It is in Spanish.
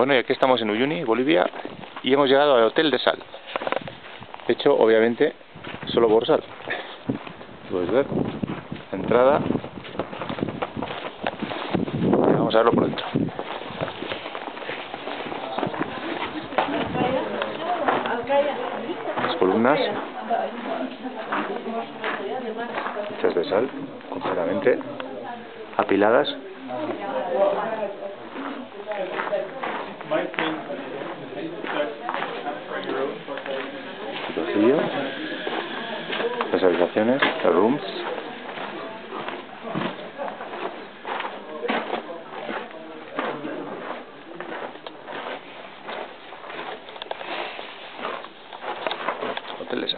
Bueno, y aquí estamos en Uyuni, Bolivia, y hemos llegado al Hotel de Sal. Hecho, obviamente, solo por sal. Puedes ver, entrada. Vamos a verlo por dentro. Las columnas hechas de sal, completamente apiladas. las habitaciones, las rooms. Hoteles.